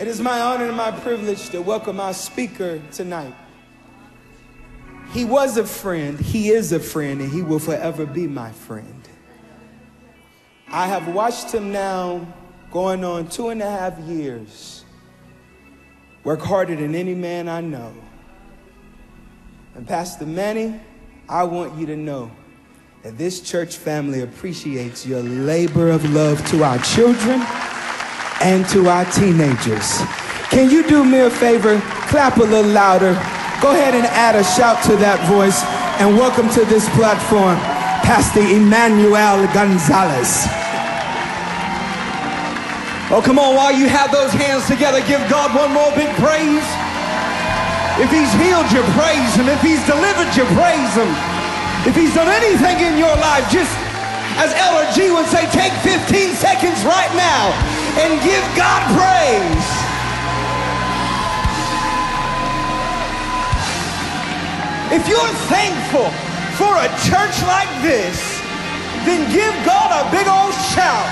It is my honor and my privilege to welcome our speaker tonight. He was a friend, he is a friend, and he will forever be my friend. I have watched him now going on two and a half years work harder than any man I know. And Pastor Manny, I want you to know that this church family appreciates your labor of love to our children and to our teenagers. Can you do me a favor? Clap a little louder. Go ahead and add a shout to that voice and welcome to this platform, Pastor Emmanuel Gonzalez. Oh, come on, while you have those hands together, give God one more big praise. If he's healed you, praise him. If he's delivered you, praise him. If he's done anything in your life, just as Elder G would say, take 15 seconds right now and give God praise. If you're thankful for a church like this, then give God a big old shout.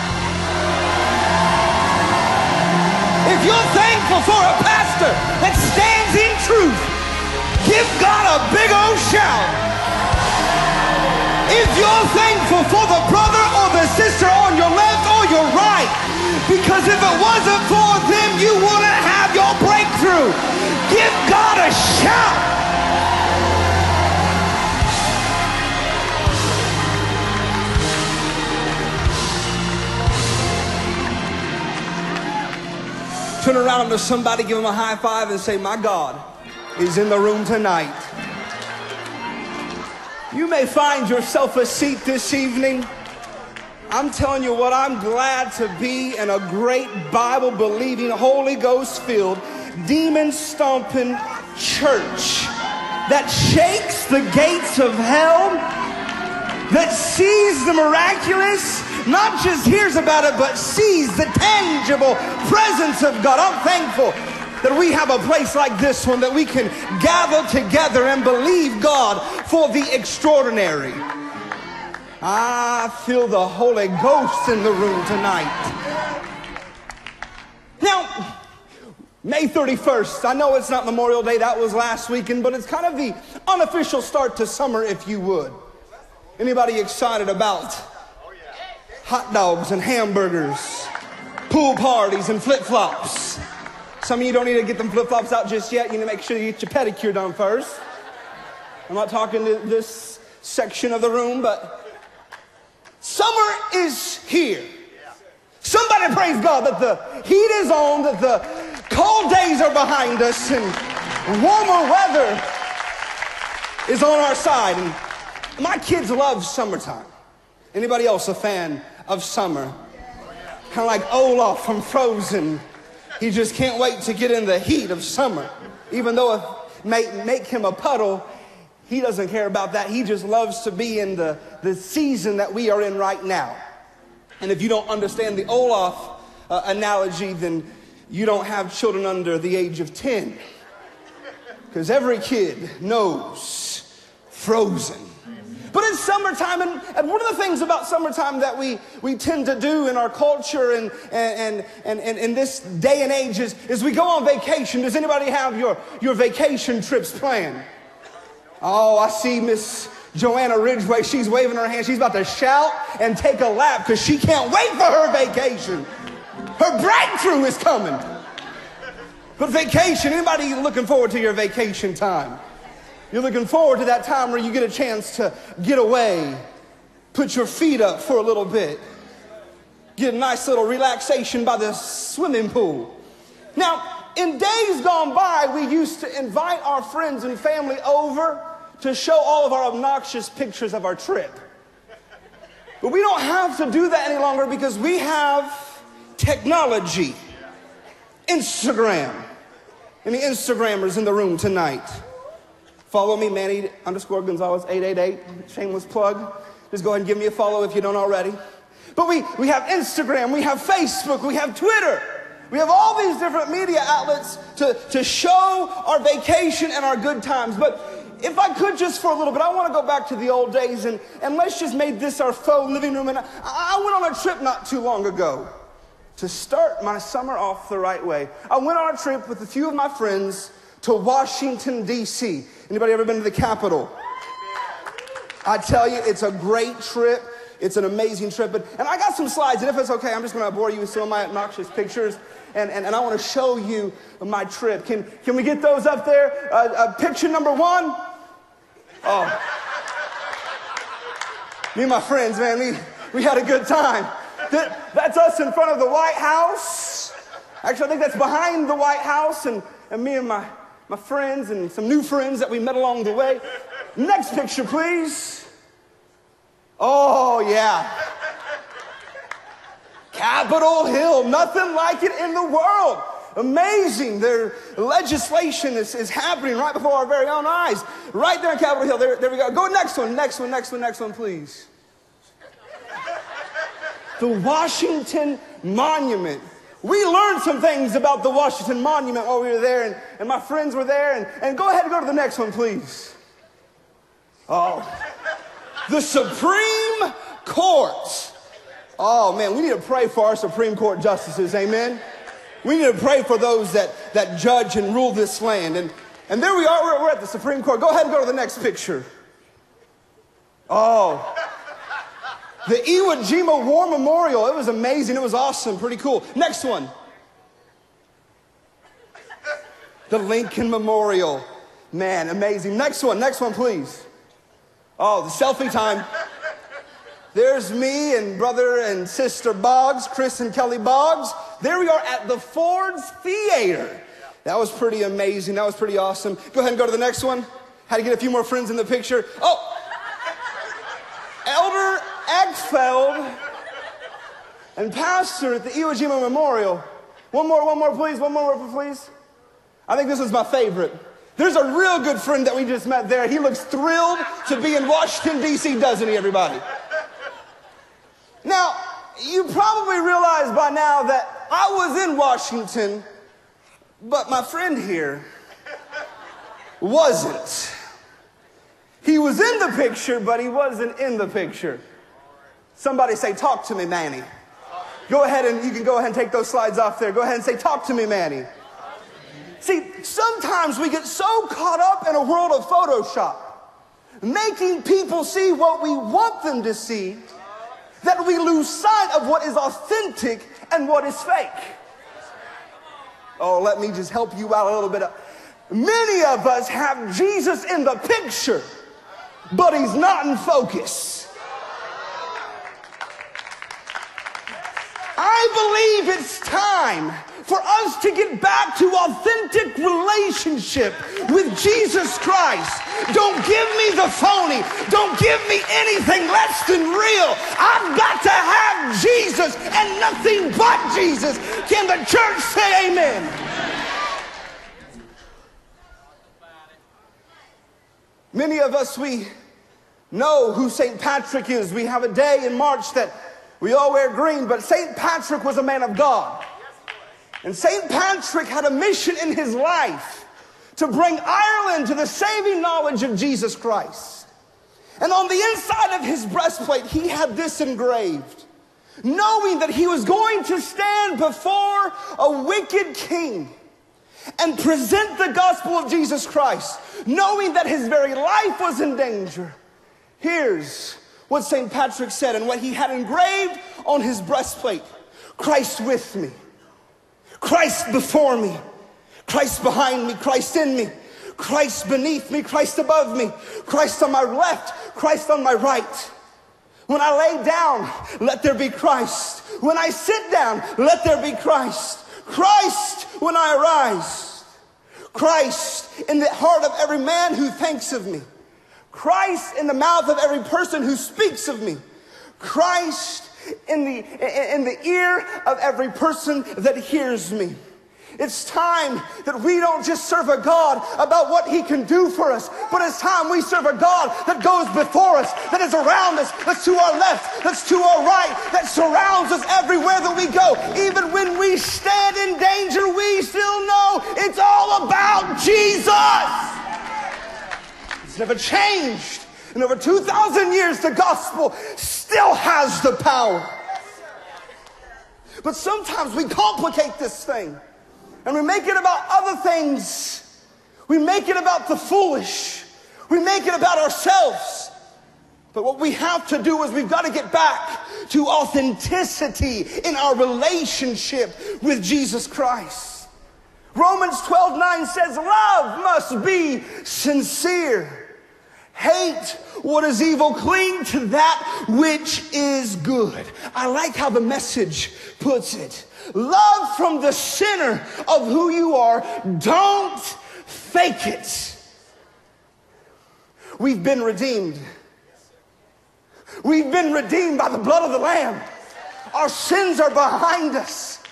If you're thankful for a pastor that stands in truth, give God a big old shout. If you're thankful for the brother or the sister on your left or your right, because if it wasn't for them, you wouldn't have your breakthrough. Give God a shout. Turn around to somebody, give them a high five, and say, My God is in the room tonight. You may find yourself a seat this evening. I'm telling you what, I'm glad to be in a great Bible believing, Holy Ghost filled, demon stomping church that shakes the gates of hell, that sees the miraculous, not just hears about it, but sees the tangible presence of God. I'm thankful that we have a place like this one that we can gather together and believe God for the extraordinary. I feel the Holy Ghost in the room tonight. Now, May 31st, I know it's not Memorial Day, that was last weekend, but it's kind of the unofficial start to summer, if you would. Anybody excited about hot dogs and hamburgers, pool parties and flip flops? Some of you don't need to get them flip flops out just yet. You need to make sure you get your pedicure done first. I'm not talking to this section of the room, but summer is here. Somebody praise God that the heat is on, that the cold days are behind us, and warmer weather is on our side. And my kids love summertime. Anybody else a fan of summer? Kind of like Olaf from Frozen. He just can't wait to get in the heat of summer. Even though it may make him a puddle, he doesn't care about that. He just loves to be in the, the season that we are in right now. And if you don't understand the Olaf uh, analogy, then you don't have children under the age of 10. Because every kid knows Frozen. But it's summertime, and, and, one of the things about summertime that we, we tend to do in our culture and, and, and, and, in this day and age is, is we go on vacation. Does anybody have your, your vacation trips planned? Oh, I see Miss Joanna Ridgway. She's waving her hand. She's about to shout and take a lap because she can't wait for her vacation. Her breakthrough is coming. But vacation, anybody looking forward to your vacation time? You're looking forward to that time where you get a chance to get away, put your feet up for a little bit, get a nice little relaxation by the swimming pool. Now, in days gone by, we used to invite our friends and family over to show all of our obnoxious pictures of our trip. But we don't have to do that any longer because we have technology, Instagram. Any Instagrammers in the room tonight? Follow me, Manny underscore Gonzalez 888. Shameless plug. Just go ahead and give me a follow if you don't already. But we, we have Instagram, we have Facebook, we have Twitter. We have all these different media outlets to, to show our vacation and our good times. But if I could just for a little bit, I want to go back to the old days and, and let's just make this our faux living room. And I, I went on a trip not too long ago to start my summer off the right way. I went on a trip with a few of my friends to Washington, D.C. Anybody ever been to the Capitol? I tell you, it's a great trip. It's an amazing trip. And, and I got some slides, and if it's okay, I'm just going to bore you with some of my obnoxious pictures. And, and, and I want to show you my trip. Can, can we get those up there? Uh, uh, picture number one. Oh. Me and my friends, man, we, we had a good time. That, that's us in front of the White House. Actually, I think that's behind the White House, and, and me and my, my friends and some new friends that we met along the way. Next picture, please. Oh, yeah. Capitol Hill, nothing like it in the world. Amazing. Their legislation is, is happening right before our very own eyes. Right there in Capitol Hill. There, there we go. Go next one, next one, next one, next one, please. The Washington Monument. We learned some things about the Washington Monument while we were there, and, and my friends were there. And, and go ahead and go to the next one, please. Oh, the Supreme Court. Oh, man, we need to pray for our Supreme Court justices, amen? We need to pray for those that, that judge and rule this land. And, and there we are, we're, we're at the Supreme Court. Go ahead and go to the next picture. Oh, the Iwo Jima War Memorial. It was amazing. It was awesome. Pretty cool. Next one. The Lincoln Memorial. Man, amazing. Next one. Next one, please. Oh, the selfie time. There's me and brother and sister Boggs, Chris and Kelly Boggs. There we are at the Ford's Theater. That was pretty amazing. That was pretty awesome. Go ahead and go to the next one. Had to get a few more friends in the picture. Oh, Elder Eckfeld and pastor at the Iwo Jima Memorial. One more, one more, please. One more, please. I think this is my favorite. There's a real good friend that we just met there. He looks thrilled to be in Washington, D.C., doesn't he, everybody? Now, you probably realize by now that I was in Washington, but my friend here wasn't. He was in the picture, but he wasn't in the picture. Somebody say, Talk to me, Manny. Go ahead and you can go ahead and take those slides off there. Go ahead and say, Talk to me, Manny. See, sometimes we get so caught up in a world of Photoshop, making people see what we want them to see, that we lose sight of what is authentic and what is fake. Oh, let me just help you out a little bit. Many of us have Jesus in the picture, but he's not in focus. I believe it's time for us to get back to authentic relationship with Jesus Christ. Don't give me the phony. Don't give me anything less than real. I've got to have Jesus and nothing but Jesus. Can the church say amen? Many of us, we know who St. Patrick is. We have a day in March that we all wear green, but St. Patrick was a man of God. And St. Patrick had a mission in his life to bring Ireland to the saving knowledge of Jesus Christ. And on the inside of his breastplate, he had this engraved, knowing that he was going to stand before a wicked king and present the gospel of Jesus Christ, knowing that his very life was in danger. Here's what St. Patrick said and what he had engraved on his breastplate Christ with me. Christ before me, Christ behind me, Christ in me, Christ beneath me, Christ above me, Christ on my left, Christ on my right. When I lay down, let there be Christ. When I sit down, let there be Christ. Christ when I arise. Christ in the heart of every man who thinks of me. Christ in the mouth of every person who speaks of me. Christ in the, in the ear of every person that hears me. It's time that we don't just serve a God about what He can do for us, but it's time we serve a God that goes before us, that is around us, that's to our left, that's to our right, that surrounds us everywhere that we go. Even when we stand in danger, we still know it's all about Jesus. Never changed. In over 2,000 years, the gospel still has the power. But sometimes we complicate this thing and we make it about other things. We make it about the foolish. We make it about ourselves. But what we have to do is we've got to get back to authenticity in our relationship with Jesus Christ. Romans 12 9 says, Love must be sincere. Hate what is evil, cling to that which is good. I like how the message puts it. Love from the center of who you are. Don't fake it. We've been redeemed. We've been redeemed by the blood of the Lamb. Our sins are behind us.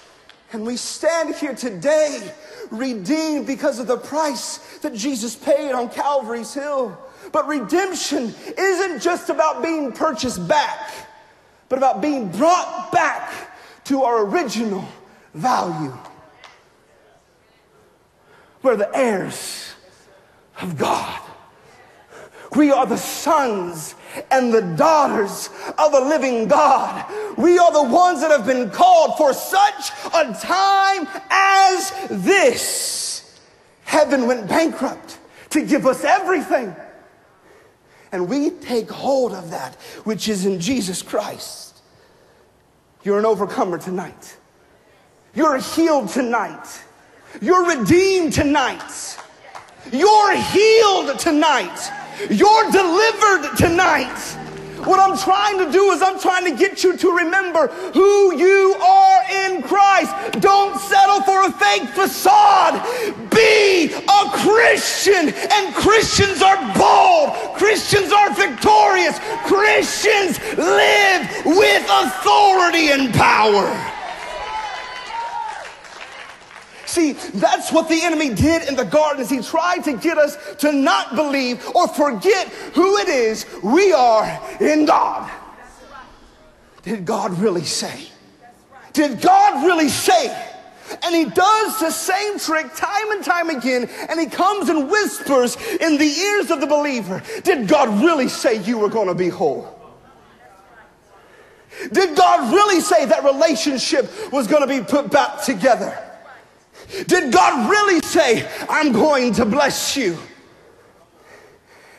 And we stand here today redeemed because of the price that Jesus paid on Calvary's Hill. But redemption isn't just about being purchased back, but about being brought back to our original value. We're the heirs of God. We are the sons and the daughters of a living God. We are the ones that have been called for such a time as this. Heaven went bankrupt to give us everything. And we take hold of that which is in Jesus Christ. You're an overcomer tonight. You're healed tonight. You're redeemed tonight. You're healed tonight. You're delivered tonight. What I'm trying to do is I'm trying to get you to remember who you are in Christ. Don't settle for a fake facade. Be a Christian. And Christians are bold. Christians are victorious. Christians live with authority and power. See, that's what the enemy did in the garden is he tried to get us to not believe or forget who it is we are in God. Did God really say? Did God really say? And he does the same trick time and time again, and he comes and whispers in the ears of the believer Did God really say you were going to be whole? Did God really say that relationship was going to be put back together? Did God really say, I'm going to bless you?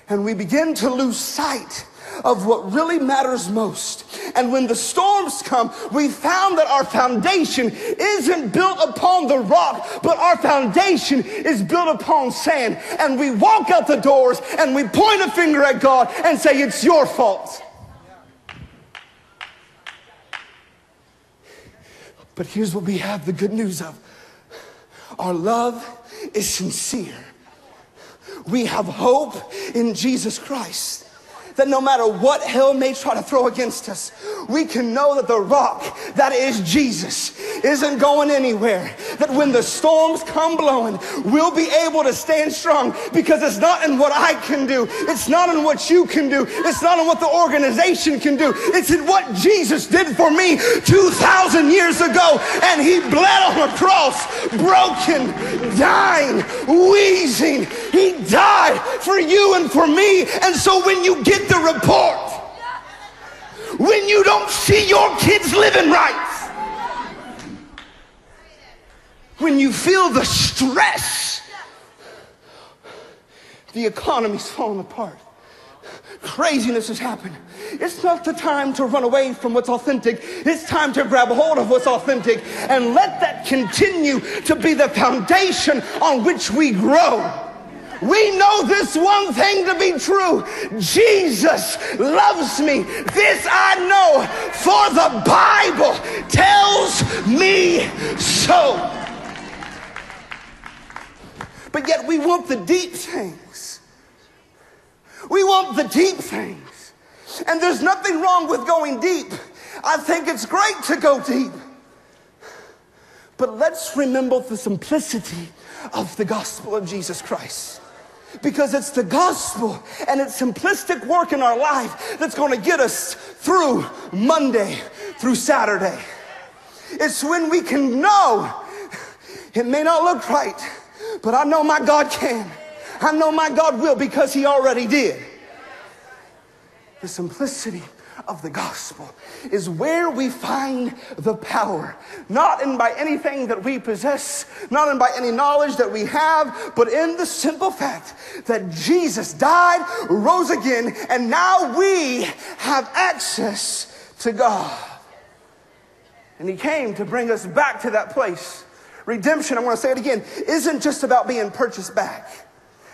And we begin to lose sight of what really matters most. And when the storms come, we found that our foundation isn't built upon the rock, but our foundation is built upon sand. And we walk out the doors and we point a finger at God and say, It's your fault. But here's what we have the good news of our love is sincere. We have hope in Jesus Christ that no matter what hell may try to throw against us, we can know that the rock that is Jesus isn't going anywhere. That when the storms come blowing, we'll be able to stand strong because it's not in what I can do. It's not in what you can do. It's not in what the organization can do. It's in what Jesus did for me 2,000 years ago. And he bled on a cross, broken, dying, wheezing. He died for you and for me. And so when you get the report, when you don't see your kids living right, when you feel the stress, the economy's falling apart. Craziness is happening. It's not the time to run away from what's authentic. It's time to grab hold of what's authentic and let that continue to be the foundation on which we grow. We know this one thing to be true. Jesus loves me. This I know, for the Bible tells me so. But yet we want the deep things. We want the deep things. And there's nothing wrong with going deep. I think it's great to go deep. But let's remember the simplicity of the gospel of Jesus Christ because it's the gospel and its simplistic work in our life that's going to get us through Monday through Saturday. It's when we can know it may not look right, but I know my God can. I know my God will because He already did. The simplicity of the gospel is where we find the power. Not in by anything that we possess, not in by any knowledge that we have, but in the simple fact that Jesus died, rose again, and now we have access to God. And he came to bring us back to that place. Redemption, I'm going to say it again, isn't just about being purchased back.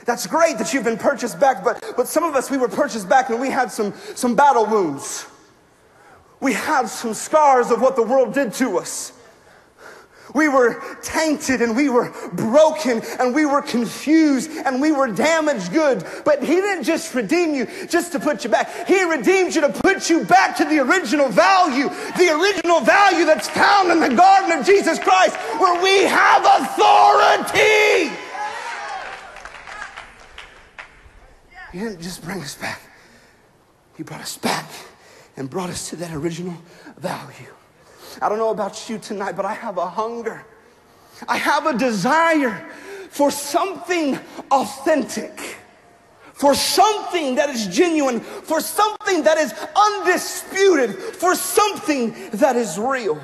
That's great that you've been purchased back, but, but some of us, we were purchased back and we had some, some battle wounds. We had some scars of what the world did to us. We were tainted and we were broken and we were confused and we were damaged good. But He didn't just redeem you just to put you back. He redeemed you to put you back to the original value, the original value that's found in the garden of Jesus Christ where we have authority. He didn't just bring us back, He brought us back and brought us to that original value. I don't know about you tonight, but I have a hunger. I have a desire for something authentic, for something that is genuine, for something that is undisputed, for something that is real.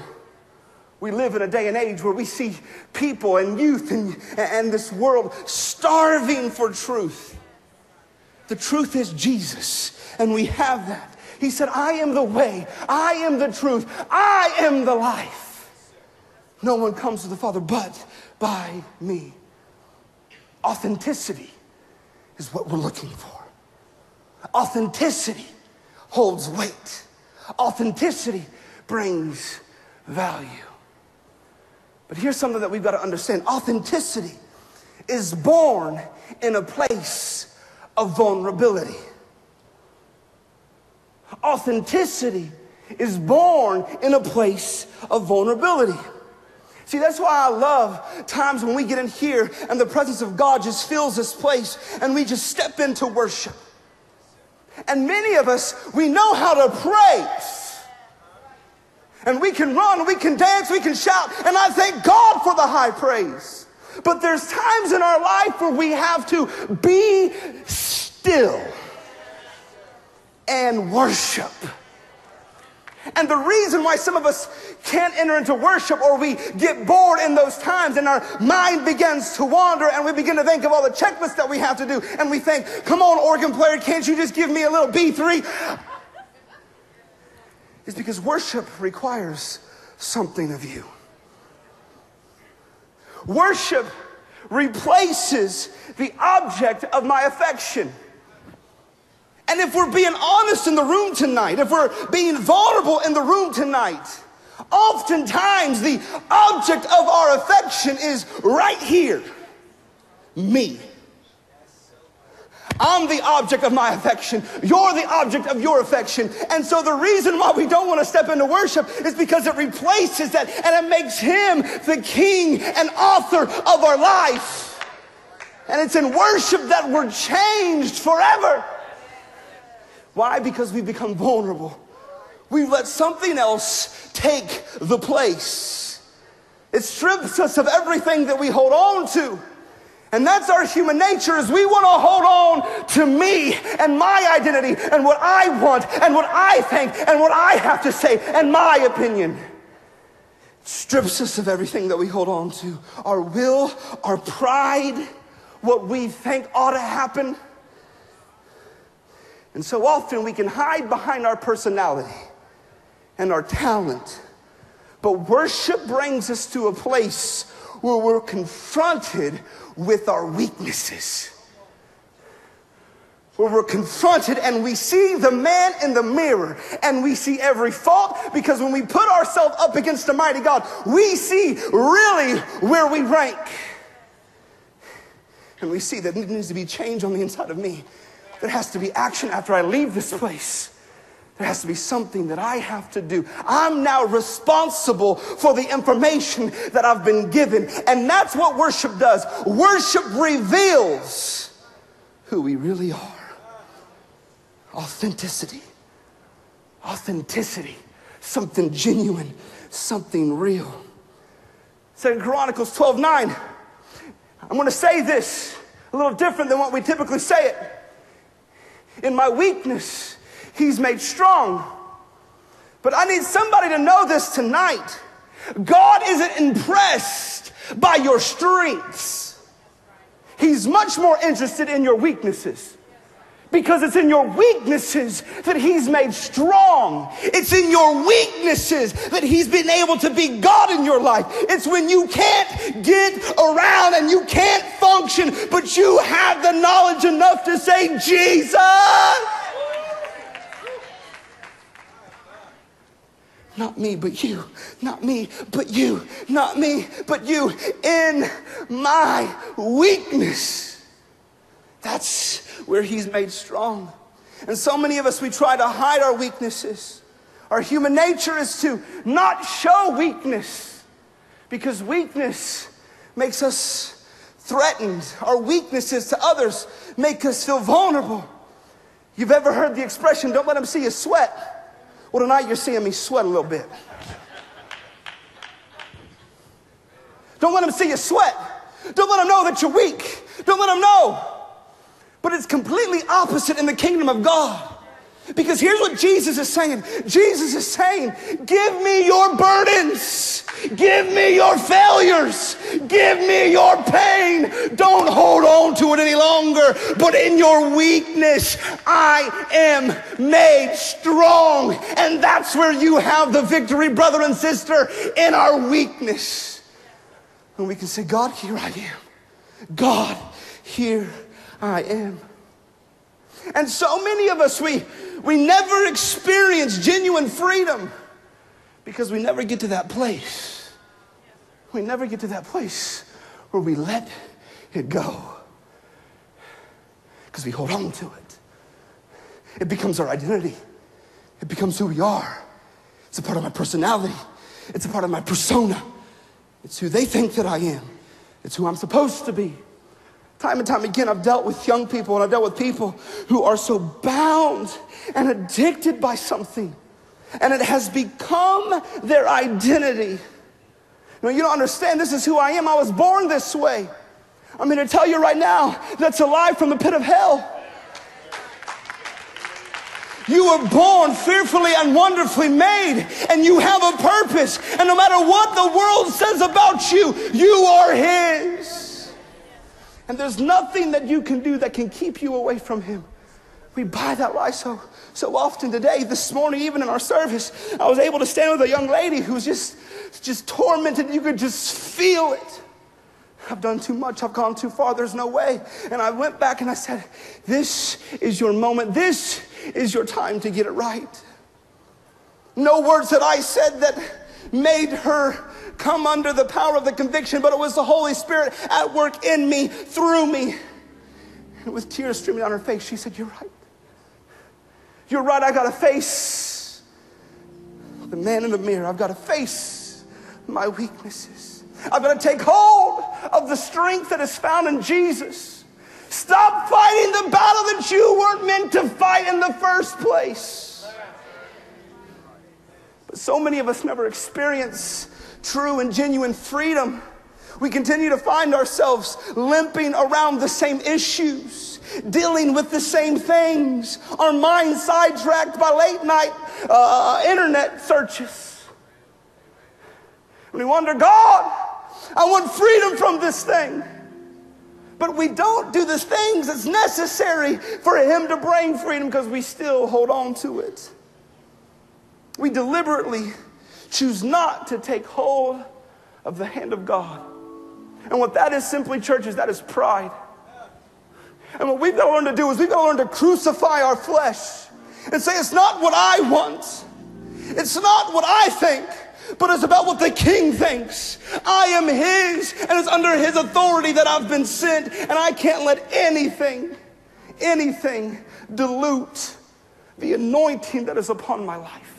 We live in a day and age where we see people and youth and, and this world starving for truth. The truth is Jesus, and we have that. He said, I am the way, I am the truth, I am the life. No one comes to the Father but by me. Authenticity is what we're looking for. Authenticity holds weight. Authenticity brings value. But here's something that we've got to understand authenticity is born in a place of vulnerability. Authenticity is born in a place of vulnerability. See, that's why I love times when we get in here and the presence of God just fills this place and we just step into worship. And many of us, we know how to praise. And we can run, we can dance, we can shout, and I thank God for the high praise. But there's times in our life where we have to be still and worship. And the reason why some of us can't enter into worship or we get bored in those times and our mind begins to wander and we begin to think of all the checklists that we have to do and we think, come on, organ player, can't you just give me a little B3? Is because worship requires something of you. Worship replaces the object of my affection. And if we're being honest in the room tonight, if we're being vulnerable in the room tonight, oftentimes the object of our affection is right here me. I'm the object of my affection. You're the object of your affection. And so the reason why we don't want to step into worship is because it replaces that and it makes him the king and author of our life. And it's in worship that we're changed forever. Why? Because we become vulnerable. We let something else take the place. It strips us of everything that we hold on to. And that's our human nature is we want to hold on to me and my identity and what I want and what I think and what I have to say and my opinion. It strips us of everything that we hold on to. Our will, our pride, what we think ought to happen. And so often we can hide behind our personality and our talent. But worship brings us to a place where we're confronted with our weaknesses. Where we're confronted and we see the man in the mirror and we see every fault because when we put ourselves up against the mighty God, we see really where we rank. And we see that there needs to be change on the inside of me. There has to be action after I leave this place. There has to be something that I have to do. I'm now responsible for the information that I've been given. And that's what worship does. Worship reveals who we really are. Authenticity. Authenticity. Something genuine, something real. Second Chronicles 12 9. I'm going to say this a little different than what we typically say it. In my weakness, He's made strong. But I need somebody to know this tonight. God isn't impressed by your strengths. He's much more interested in your weaknesses because it's in your weaknesses that he's made strong. It's in your weaknesses that he's been able to be God in your life. It's when you can't get around and you can't function, but you have the knowledge enough to say, Jesus. Not me, but you. Not me, but you. Not me, but you. In my weakness. That's where He's made strong. And so many of us, we try to hide our weaknesses. Our human nature is to not show weakness because weakness makes us threatened. Our weaknesses to others make us feel vulnerable. You've ever heard the expression, don't let them see you sweat. Well, tonight you're seeing me sweat a little bit. Don't let them see you sweat. Don't let them know that you're weak. Don't let them know. But it's completely opposite in the kingdom of God. Because here's what Jesus is saying Jesus is saying, Give me your burdens, give me your failures, give me your pain. Don't hold on to it any longer, but in your weakness, I am made strong. And that's where you have the victory, brother and sister, in our weakness. And we can say, God, here I am. God, here I am. And so many of us, we, we never experience genuine freedom because we never get to that place. We never get to that place where we let it go because we hold on to it. It becomes our identity, it becomes who we are. It's a part of my personality, it's a part of my persona. It's who they think that I am, it's who I'm supposed to be. Time and time again, I've dealt with young people and I've dealt with people who are so bound and addicted by something, and it has become their identity. Now, you don't understand, this is who I am. I was born this way. I'm here to tell you right now that's a lie from the pit of hell. You were born fearfully and wonderfully made, and you have a purpose. And no matter what the world says about you, you are His. And there's nothing that you can do that can keep you away from Him. We buy that lie so, so often today. This morning, even in our service, I was able to stand with a young lady who was just, just tormented. You could just feel it. I've done too much. I've gone too far. There's no way. And I went back and I said, This is your moment. This is your time to get it right. No words that I said that made her come under the power of the conviction, but it was the Holy Spirit at work in me, through me. And with tears streaming down her face, she said, You're right. You're right. I got to face the man in the mirror. I've got to face my weaknesses. I've got to take hold of the strength that is found in Jesus. Stop fighting the battle that you weren't meant to fight in the first place. But so many of us never experience true and genuine freedom, we continue to find ourselves limping around the same issues, dealing with the same things, our minds sidetracked by late night uh, internet searches. We wonder, God, I want freedom from this thing. But we don't do the things that's necessary for Him to bring freedom because we still hold on to it. We deliberately choose not to take hold of the hand of God. And what that is simply, church, is that is pride. And what we've got to learn to do is we've got to learn to crucify our flesh and say, it's not what I want, it's not what I think, but it's about what the king thinks. I am his, and it's under his authority that I've been sent, and I can't let anything, anything dilute the anointing that is upon my life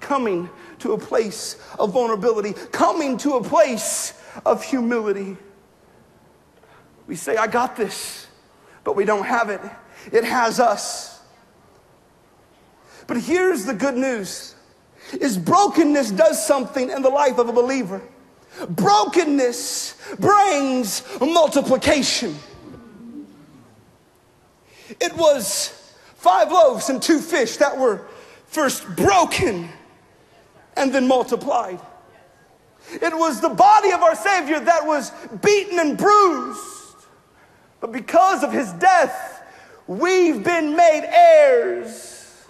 coming to a place of vulnerability, coming to a place of humility. We say, I got this, but we don't have it. It has us. But here's the good news is brokenness does something in the life of a believer. Brokenness brings multiplication. It was five loaves and two fish that were first broken and then multiplied. It was the body of our Savior that was beaten and bruised. But because of his death, we've been made heirs.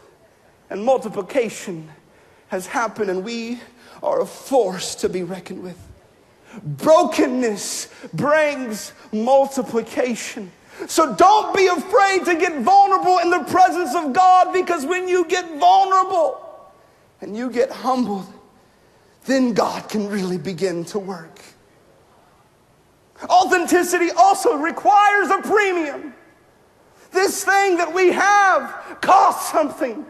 And multiplication has happened, and we are a force to be reckoned with. Brokenness brings multiplication. So don't be afraid to get vulnerable in the presence of God because when you get vulnerable and you get humbled, then God can really begin to work. Authenticity also requires a premium. This thing that we have costs something.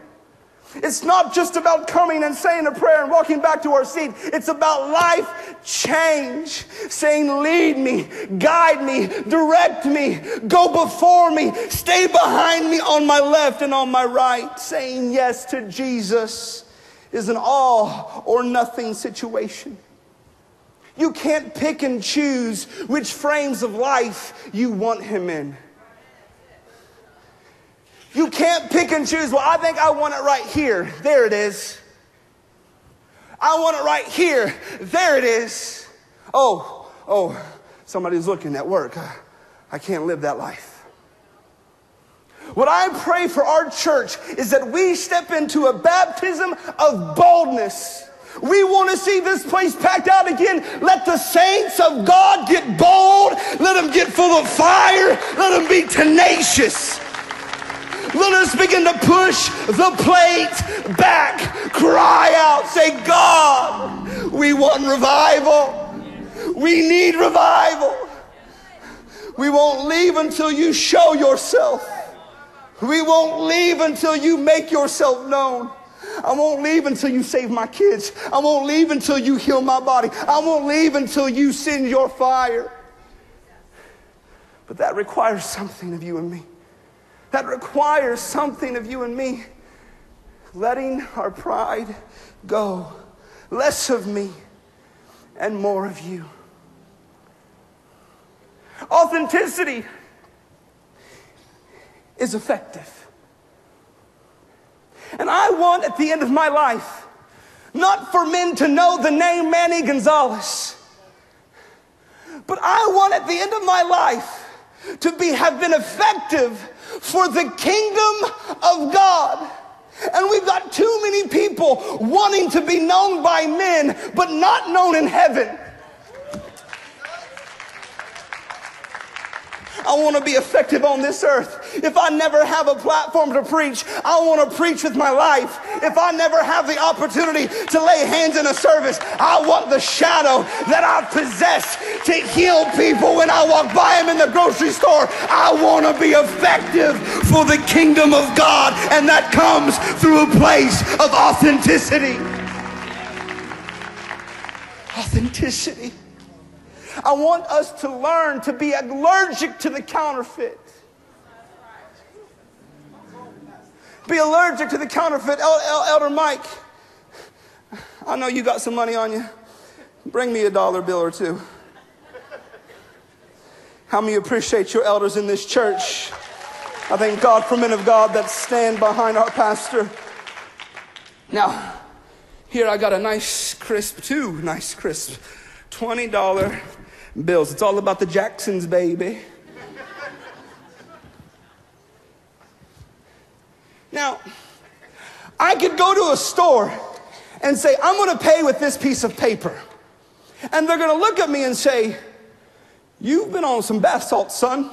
It's not just about coming and saying a prayer and walking back to our seat. It's about life change. Saying, lead me, guide me, direct me, go before me, stay behind me on my left and on my right. Saying yes to Jesus is an all or nothing situation. You can't pick and choose which frames of life you want him in. You can't pick and choose. Well, I think I want it right here. There it is. I want it right here. There it is. Oh, oh, somebody's looking at work. I can't live that life. What I pray for our church is that we step into a baptism of boldness. We want to see this place packed out again. Let the saints of God get bold. Let them get full of fire. Let them be tenacious. Let us begin to push the plate back. Cry out. Say, God, we want revival. We need revival. We won't leave until you show yourself. We won't leave until you make yourself known. I won't leave until you save my kids. I won't leave until you heal my body. I won't leave until you send your fire. But that requires something of you and me. That requires something of you and me. Letting our pride go. Less of me and more of you. Authenticity is effective. And I want at the end of my life, not for men to know the name Manny Gonzalez, but I want at the end of my life to be, have been effective for the kingdom of God. And we've got too many people wanting to be known by men, but not known in heaven. I want to be effective on this earth. If I never have a platform to preach, I want to preach with my life. If I never have the opportunity to lay hands in a service, I want the shadow that I possess to heal people when I walk by them in the grocery store. I want to be effective for the kingdom of God, and that comes through a place of authenticity. Authenticity. I want us to learn to be allergic to the counterfeit. Be allergic to the counterfeit. Elder Mike, I know you got some money on you. Bring me a dollar bill or two. How many appreciate your elders in this church? I thank God for men of God that stand behind our pastor. Now, here I got a nice crisp, two nice crisp $20 bills. It's all about the Jacksons, baby. Now, I could go to a store and say, I'm going to pay with this piece of paper. And they're going to look at me and say, You've been on some bath salts, son.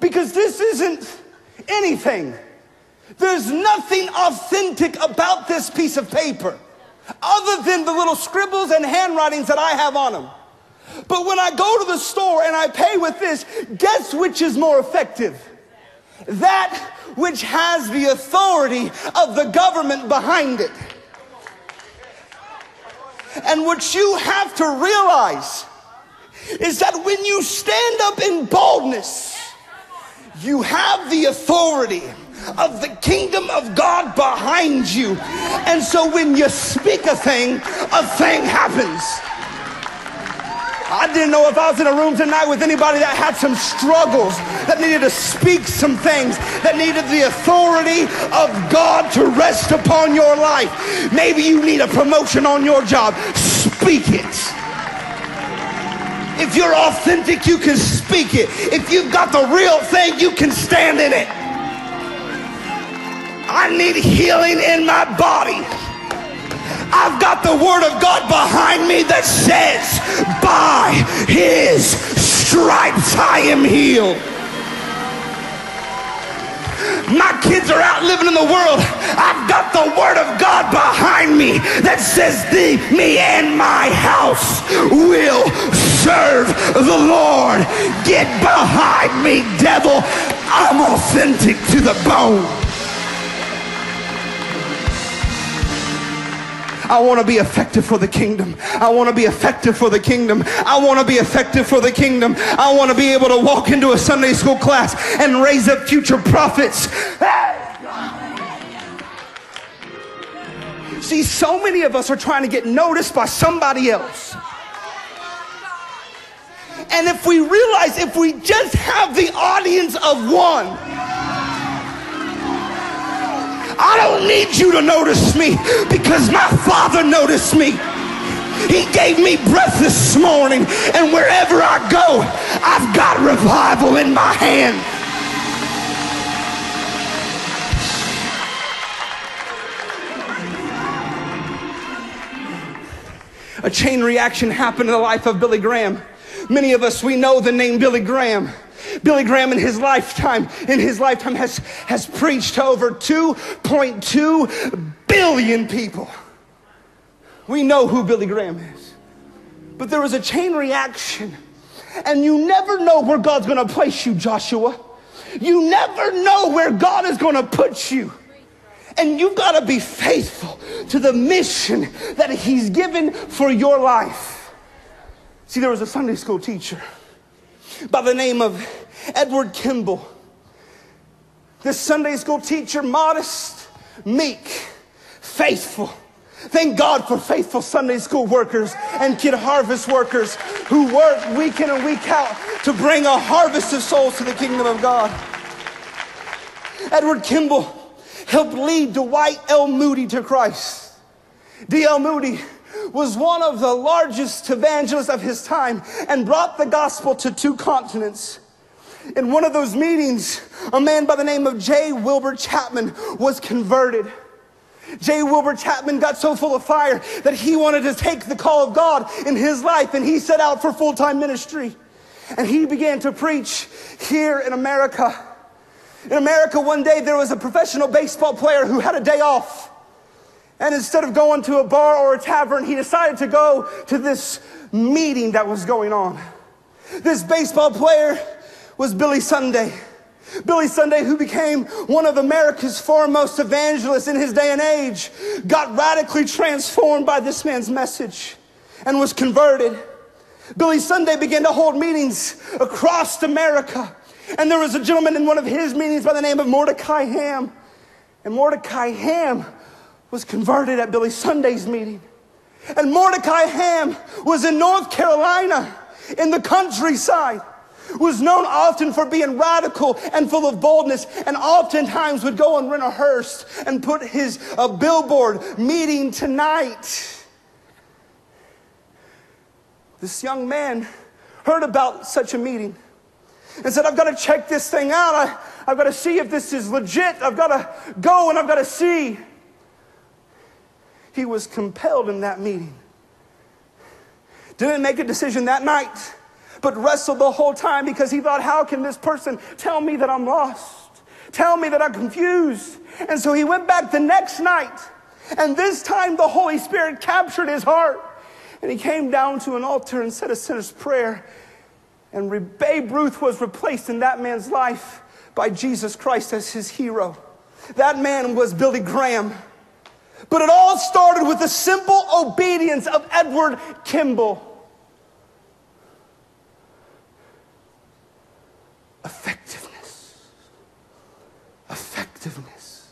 Because this isn't anything. There's nothing authentic about this piece of paper other than the little scribbles and handwritings that I have on them. But when I go to the store and I pay with this, guess which is more effective? That which has the authority of the government behind it. And what you have to realize is that when you stand up in boldness, you have the authority of the kingdom of God behind you. And so when you speak a thing, a thing happens. I didn't know if I was in a room tonight with anybody that had some struggles, that needed to speak some things, that needed the authority of God to rest upon your life. Maybe you need a promotion on your job. Speak it. If you're authentic, you can speak it. If you've got the real thing, you can stand in it. I need healing in my body. I've got the word of God behind me that says, by his stripes I am healed. My kids are out living in the world. I've got the word of God behind me that says the me and my house will serve the Lord. Get behind me, devil. I'm authentic to the bone. I want to be effective for the kingdom. I want to be effective for the kingdom. I want to be effective for the kingdom. I want to be able to walk into a Sunday school class and raise up future prophets. See, so many of us are trying to get noticed by somebody else. And if we realize if we just have the audience of one, I don't need you to notice me because my Father noticed me. He gave me breath this morning, and wherever I go, I've got revival in my hand. A chain reaction happened in the life of Billy Graham. Many of us, we know the name Billy Graham. Billy Graham in his lifetime, in his lifetime has, has preached to over 2.2 billion people. We know who Billy Graham is. But there was a chain reaction. And you never know where God's going to place you, Joshua. You never know where God is going to put you. And you've got to be faithful to the mission that He's given for your life. See, there was a Sunday school teacher by the name of Edward Kimball. This Sunday school teacher, modest, meek, faithful. Thank God for faithful Sunday school workers and kid harvest workers who work week in and week out to bring a harvest of souls to the kingdom of God. Edward Kimball helped lead Dwight L. Moody to Christ. D.L. Moody was one of the largest evangelists of his time and brought the gospel to two continents. In one of those meetings, a man by the name of J. Wilbur Chapman was converted. J. Wilbur Chapman got so full of fire that he wanted to take the call of God in his life and he set out for full time ministry. And he began to preach here in America. In America, one day there was a professional baseball player who had a day off. And instead of going to a bar or a tavern, he decided to go to this meeting that was going on. This baseball player was Billy Sunday. Billy Sunday, who became one of America's foremost evangelists in his day and age, got radically transformed by this man's message and was converted. Billy Sunday began to hold meetings across America. And there was a gentleman in one of his meetings by the name of Mordecai Ham. And Mordecai Ham was converted at Billy Sunday's meeting. And Mordecai Ham was in North Carolina in the countryside was known often for being radical and full of boldness, and oftentimes would go and rent a hearse and put his uh, billboard meeting tonight. This young man heard about such a meeting and said, I've got to check this thing out. I, I've got to see if this is legit. I've got to go and I've got to see. He was compelled in that meeting. Didn't make a decision that night but wrestled the whole time because he thought, how can this person tell me that I'm lost? Tell me that I'm confused. And so he went back the next night. And this time the Holy Spirit captured his heart. And he came down to an altar and said a sinner's prayer. And Babe Ruth was replaced in that man's life by Jesus Christ as his hero. That man was Billy Graham. But it all started with the simple obedience of Edward Kimball. Effectiveness. Effectiveness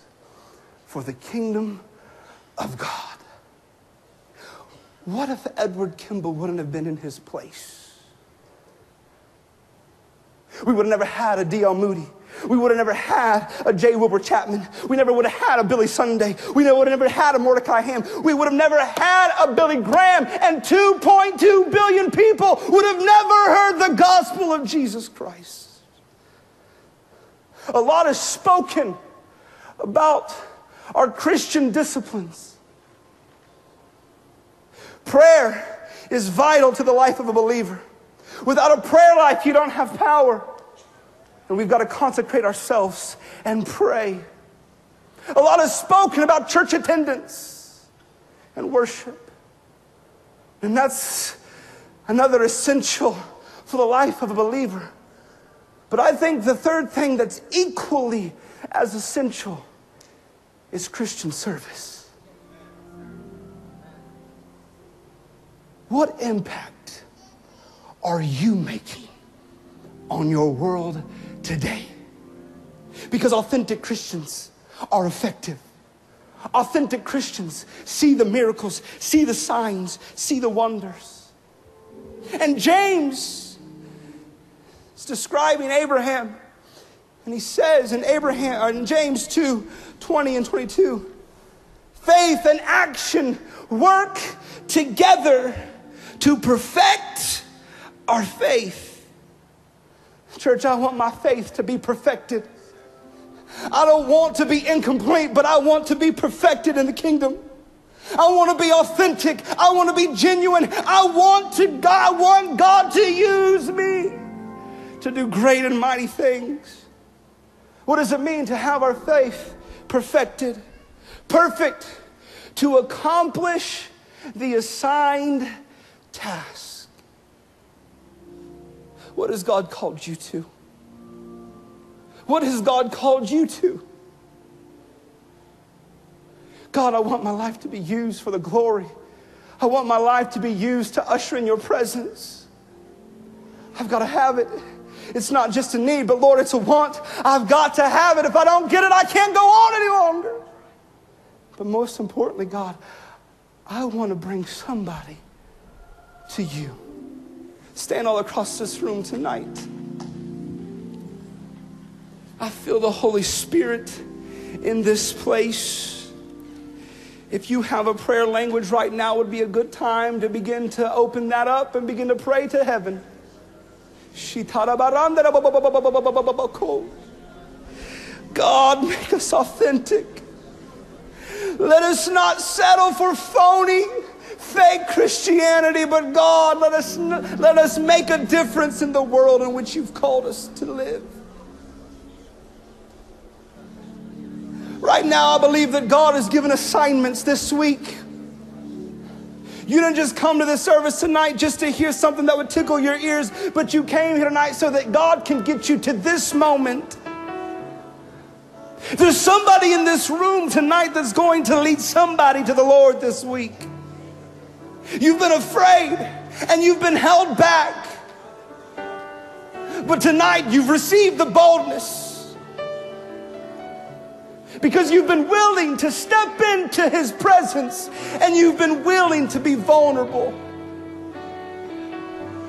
for the kingdom of God. What if Edward Kimball wouldn't have been in his place? We would have never had a D.L. Moody. We would have never had a J. Wilbur Chapman. We never would have had a Billy Sunday. We never would have never had a Mordecai Ham. We would have never had a Billy Graham. And 2.2 billion people would have never heard the gospel of Jesus Christ. A lot is spoken about our Christian disciplines. Prayer is vital to the life of a believer. Without a prayer life, you don't have power. And we've got to consecrate ourselves and pray. A lot is spoken about church attendance and worship. And that's another essential for the life of a believer. But I think the third thing that's equally as essential is Christian service. What impact are you making on your world today? Because authentic Christians are effective. Authentic Christians see the miracles, see the signs, see the wonders. And James is describing Abraham. And he says in Abraham or in James 2, 20 and 22, faith and action work together to perfect our faith. Church, I want my faith to be perfected. I don't want to be incomplete, but I want to be perfected in the kingdom. I want to be authentic. I want to be genuine. I want to I want God to use me to do great and mighty things. What does it mean to have our faith perfected? Perfect to accomplish the assigned task. What has God called you to? What has God called you to? God, I want my life to be used for the glory. I want my life to be used to usher in your presence. I've got to have it. It's not just a need, but Lord, it's a want. I've got to have it. If I don't get it, I can't go on any longer. But most importantly, God, I want to bring somebody to you. Stand all across this room tonight. I feel the Holy Spirit in this place. If you have a prayer language right now, would be a good time to begin to open that up and begin to pray to heaven. God, make us authentic. Let us not settle for phony, fake Christianity, but God, let us, let us make a difference in the world in which you've called us to live. Right now, I believe that God has given assignments this week you didn't just come to this service tonight just to hear something that would tickle your ears, but you came here tonight so that God can get you to this moment. There's somebody in this room tonight that's going to lead somebody to the Lord this week. You've been afraid and you've been held back. But tonight you've received the boldness because you've been willing to step into His presence and you've been willing to be vulnerable.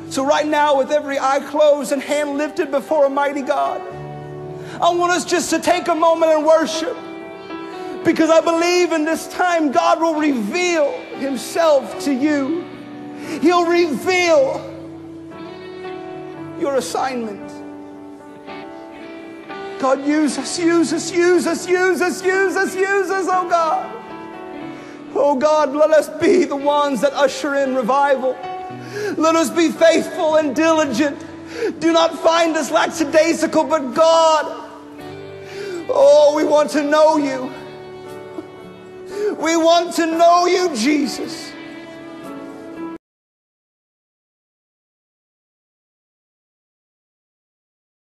So, right now, with every eye closed and hand lifted before a mighty God, I want us just to take a moment and worship because I believe in this time God will reveal Himself to you. He'll reveal your assignment. God, use us, use us, use us, use us, use us, use us, oh God. Oh God, let us be the ones that usher in revival. Let us be faithful and diligent. Do not find us lackadaisical, but God, oh, we want to know you. We want to know you, Jesus.